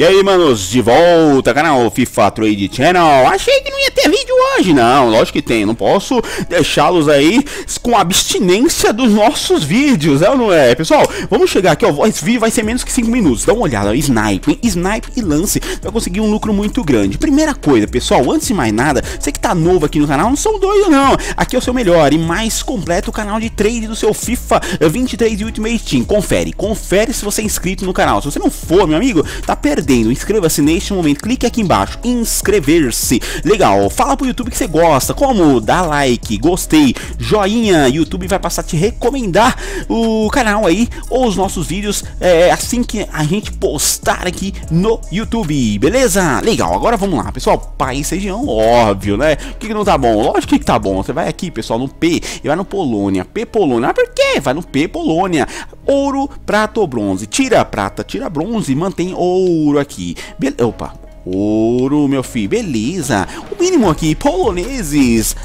E aí, manos, de volta, canal FIFA Trade Channel. Achei que não ia ter vídeo hoje, não. Lógico que tem, não posso deixá-los aí com abstinência dos nossos vídeos, é ou não é? Pessoal, vamos chegar aqui, ó. Esse vídeo vai ser menos que 5 minutos. Dá uma olhada, snipe, snipe e lance. Vai conseguir um lucro muito grande. Primeira coisa, pessoal, antes de mais nada, você que tá novo aqui no canal, não são doido, não. Aqui é o seu melhor e mais completo canal de trade do seu FIFA 23 Ultimate Team. Confere, confere se você é inscrito no canal. Se você não for, meu amigo, tá perdendo inscreva-se neste momento, clique aqui embaixo, inscrever-se, legal, fala pro YouTube que você gosta, como, dá like, gostei, joinha, YouTube vai passar a te recomendar o canal aí, ou os nossos vídeos, é, assim que a gente postar aqui no YouTube, beleza? Legal, agora vamos lá, pessoal, país, região, óbvio, né? O que, que não tá bom? Lógico que tá bom, você vai aqui, pessoal, no P, e vai no Polônia, P Polônia, ah, por quê? Vai no P Polônia, ouro, prata ou bronze, tira prata, tira bronze, mantém ouro aqui. Be Opa, Ouro, meu filho, beleza. O mínimo aqui, poloneses.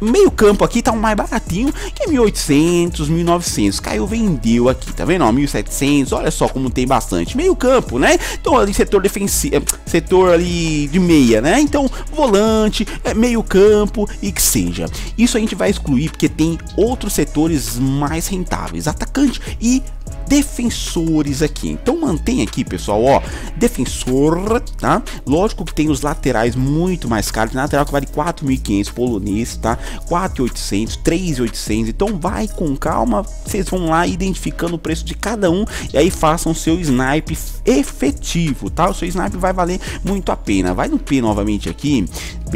Meio campo aqui tá um mais baratinho, que é 1800, 1900. Caiu, vendeu aqui, tá vendo? Ó, 1700, olha só como tem bastante. Meio campo, né? Então ali setor defensivo, setor ali de meia, né? Então volante, é, meio campo e que seja. Isso a gente vai excluir porque tem outros setores mais rentáveis. Atacante e defensores aqui. Então mantém aqui, pessoal, ó, defensor, tá? Lógico que tem os laterais muito mais caros, tem lateral que vale 4.500 polonês, tá? 4.800, 3.800. Então vai com calma, vocês vão lá identificando o preço de cada um e aí façam seu snipe efetivo, tá? O seu snipe vai valer muito a pena. Vai no P novamente aqui,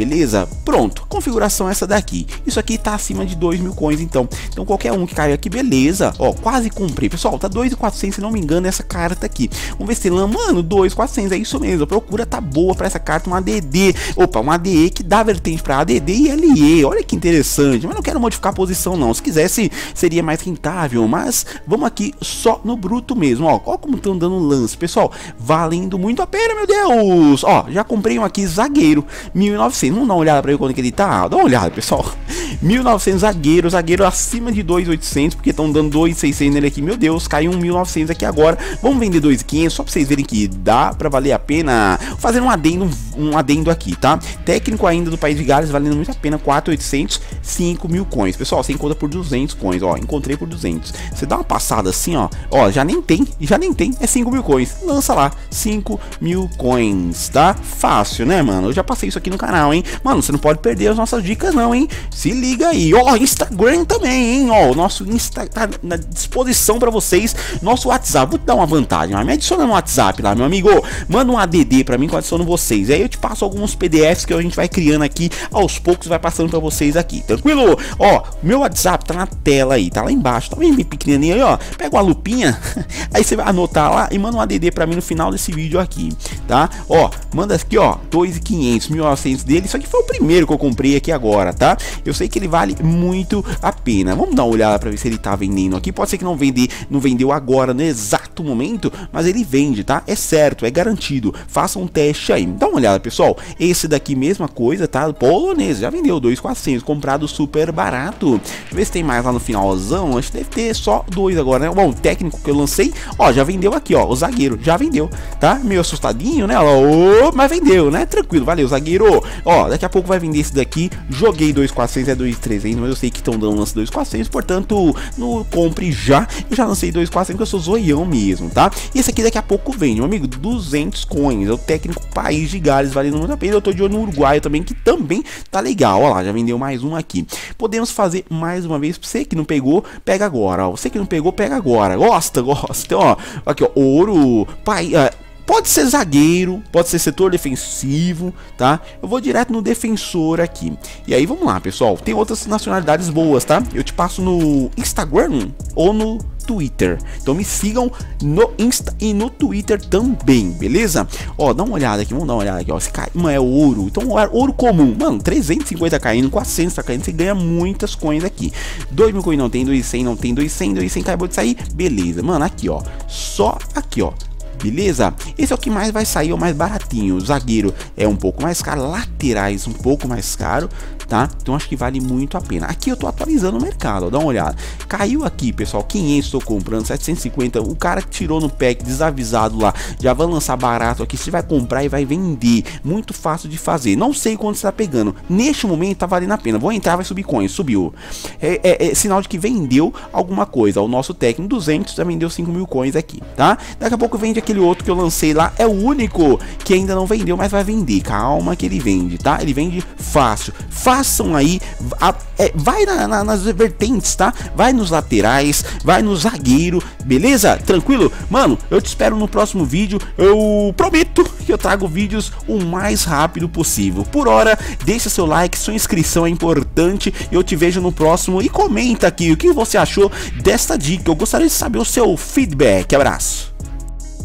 beleza? Pronto, configuração é essa daqui. Isso aqui tá acima de 2 mil coins, então. Então qualquer um que caiu aqui, beleza. Ó, quase comprei. Pessoal, tá 2.400, se não me engano, essa carta aqui. Vamos ver se lá, mano, 2.400, é isso mesmo. A procura tá boa para essa carta, um ADD. Opa, um ADE que dá vertente para ADD e LE. Olha que interessante. Mas não quero modificar a posição não. Se quisesse, seria mais rentável, mas vamos aqui só no bruto mesmo, ó. Olha como estão dando lance, pessoal. Valendo muito a pena, meu Deus. Ó, já comprei um aqui zagueiro, 1900. Vamos dar uma olhada para ver quando que ele tá. Dá uma olhada, pessoal. 1900 zagueiro, zagueiro acima de 2.800, porque estão dando 2.600 nele aqui. Meu Deus, caiu um 1900 aqui agora. Vamos vender 2.500 só para vocês verem que dá para valer a pena fazer um adendo, um adendo aqui, tá? Técnico ainda do País de Gales, valendo muito a pena, 4.800, 5 mil coins. Pessoal, você encontra por 200 coins, ó, encontrei por 200. Você dá uma passada assim, ó, ó, já nem tem, já nem tem, é 5 mil coins. Lança lá, 5 mil coins, tá? Fácil, né, mano? Eu já passei isso aqui no canal, hein? Mano, você não pode perder as nossas dicas não, hein? Se liga aí. Ó, Instagram também, hein? Ó, o nosso Insta tá na disposição para vocês. Nosso WhatsApp, vou te dar uma vantagem, ó. me adiciona no WhatsApp lá, meu amigo. Manda um ADD para mim que eu adiciono vocês. Aí eu te passo alguns PDFs que a gente vai criando aqui aos poucos, vai passando para vocês aqui. Tranquilo? Ó, meu WhatsApp tá na tela aí, tá lá embaixo. Tá bem, pequenininho aí, ó. Pega uma lupinha, aí você vai anotar lá e manda um ADD para mim no final desse vídeo aqui, tá? Ó, manda aqui, ó, 2.500, 1.900 dele. Isso aqui foi o primeiro que eu comprei aqui agora, tá? Eu sei que ele vale muito a pena. Vamos dar uma olhada para ver se ele tá vendendo aqui. Pode ser que não vender, não vendeu agora no exato momento, mas ele vende, tá? É certo, é garantido. Faça um teste aí. Dá uma olhada, pessoal. Esse daqui mesma coisa, tá? Polonês, já vendeu 2.400, comprado super barato. Deixa eu ver se tem mais lá no finalzão. Acho que deve ter só dois agora, né? Bom, o técnico que eu lancei, ó, já vendeu aqui, ó, o zagueiro, já vendeu, tá? Meio assustadinho, né? Ó, mas vendeu, né? Tranquilo, valeu, zagueiro. Ó, daqui a pouco vai vender esse daqui. Joguei 2.400, é 2.300, mas eu sei que estão dando lance 2.400, portanto, no compre já. Eu já lancei 2.400 porque eu sou zoião mesmo, tá? E esse aqui daqui a pouco vende, meu amigo, 200 coins. É o técnico País de Gales, valendo muito a pena. Eu tô de olho no Uruguai também, que também tá legal. Ó lá, já vendeu mais um aqui. Podemos fazer mais uma vez. Você que não pegou, pega agora. Ó. Você que não pegou, pega agora. Gosta, gosta. Então, ó, aqui, ó, ouro, pai. Uh, Pode ser zagueiro, pode ser setor defensivo, tá? Eu vou direto no defensor aqui. E aí vamos lá, pessoal. Tem outras nacionalidades boas, tá? Eu te passo no Instagram ou no Twitter. Então me sigam no Insta e no Twitter também, beleza? Ó, dá uma olhada aqui, vamos dar uma olhada aqui, ó. Esse não é ouro, então é ouro comum. Mano, 350 caindo, 400 tá caindo, você ganha muitas coins aqui. 2 mil coins não tem, 200 não tem, 200, 200 acabou de sair, beleza. Mano, aqui, ó. Só aqui, ó beleza? Esse é o que mais vai sair, é o mais baratinho. O zagueiro é um pouco mais caro, laterais um pouco mais caro, tá? Então acho que vale muito a pena. Aqui eu tô atualizando o mercado, ó, dá uma olhada. Caiu aqui, pessoal, 500 estou comprando, 750, o cara tirou no pack desavisado lá, já vai lançar barato aqui, você vai comprar e vai vender, muito fácil de fazer. Não sei quanto está pegando. Neste momento tá valendo a pena. Vou entrar, vai subir coins, subiu. É, é, é sinal de que vendeu alguma coisa. O nosso técnico 200 já vendeu 5 mil coins aqui, tá? Daqui a pouco vende aquele outro que eu lancei lá, é o único que ainda não vendeu, mas vai vender. Calma que ele vende, tá? Ele vende fácil. Façam aí, a, é, vai na, na, nas vertentes, tá? Vai nos laterais, vai no zagueiro, beleza? Tranquilo? Mano, eu te espero no próximo vídeo. Eu prometo que eu trago vídeos o mais rápido possível. Por hora, deixa seu like, sua inscrição é importante. Eu te vejo no próximo e comenta aqui o que você achou desta dica. Eu gostaria de saber o seu feedback. Abraço.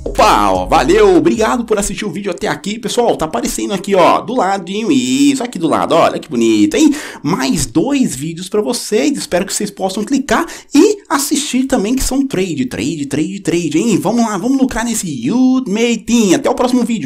Opa, ó, valeu, obrigado por assistir o vídeo até aqui, pessoal, tá aparecendo aqui, ó, do ladinho, isso, aqui do lado, olha que bonito, hein? Mais dois vídeos pra vocês, espero que vocês possam clicar e assistir também, que são trade, trade, trade, trade, hein? Vamos lá, vamos lucrar nesse Ultimate Team, até o próximo vídeo.